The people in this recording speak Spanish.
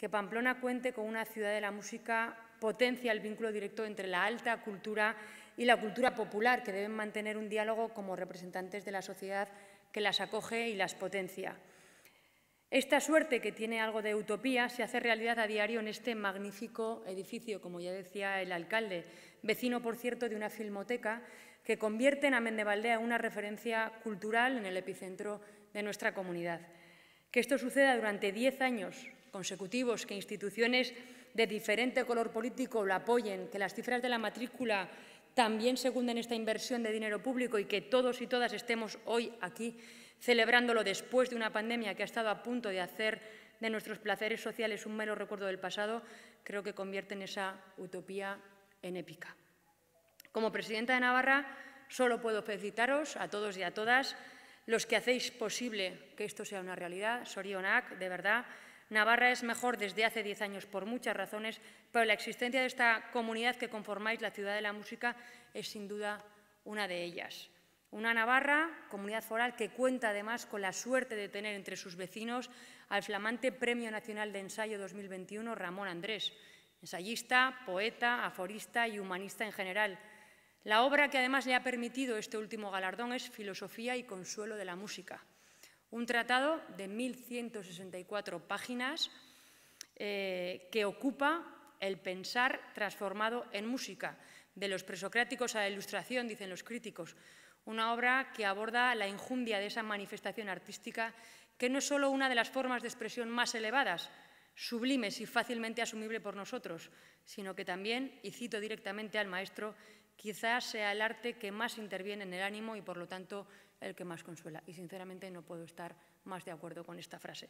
que Pamplona cuente con una ciudad de la música potencia el vínculo directo entre la alta cultura y la cultura popular, que deben mantener un diálogo como representantes de la sociedad que las acoge y las potencia. Esta suerte, que tiene algo de utopía, se hace realidad a diario en este magnífico edificio, como ya decía el alcalde, vecino, por cierto, de una filmoteca, que convierte en Amendevaldea una referencia cultural en el epicentro de nuestra comunidad. Que esto suceda durante diez años consecutivos, que instituciones de diferente color político lo apoyen, que las cifras de la matrícula también secunden esta inversión de dinero público y que todos y todas estemos hoy aquí celebrándolo después de una pandemia que ha estado a punto de hacer de nuestros placeres sociales un mero recuerdo del pasado, creo que convierte en esa utopía en épica. Como presidenta de Navarra, solo puedo felicitaros a todos y a todas los que hacéis posible que esto sea una realidad. Sorionak, de verdad, Navarra es mejor desde hace diez años por muchas razones, pero la existencia de esta comunidad que conformáis la ciudad de la música es sin duda una de ellas. Una Navarra, comunidad foral, que cuenta además con la suerte de tener entre sus vecinos al flamante Premio Nacional de Ensayo 2021 Ramón Andrés, ensayista, poeta, aforista y humanista en general. La obra que además le ha permitido este último galardón es Filosofía y Consuelo de la Música, un tratado de 1.164 páginas eh, que ocupa el pensar transformado en música, de los presocráticos a la ilustración, dicen los críticos. Una obra que aborda la injundia de esa manifestación artística, que no es solo una de las formas de expresión más elevadas, sublimes y fácilmente asumible por nosotros, sino que también, y cito directamente al maestro, quizás sea el arte que más interviene en el ánimo y, por lo tanto, el que más consuela. Y, sinceramente, no puedo estar más de acuerdo con esta frase.